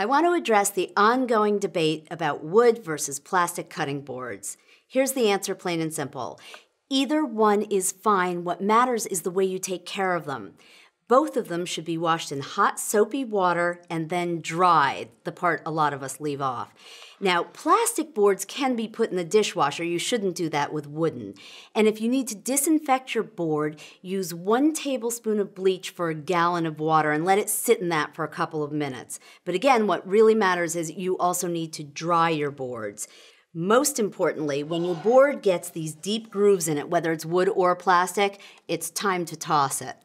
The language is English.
I want to address the ongoing debate about wood versus plastic cutting boards. Here's the answer, plain and simple. Either one is fine. What matters is the way you take care of them. Both of them should be washed in hot, soapy water and then dried, the part a lot of us leave off. Now, plastic boards can be put in the dishwasher. You shouldn't do that with wooden. And if you need to disinfect your board, use one tablespoon of bleach for a gallon of water and let it sit in that for a couple of minutes. But again, what really matters is you also need to dry your boards. Most importantly, when your board gets these deep grooves in it, whether it's wood or plastic, it's time to toss it.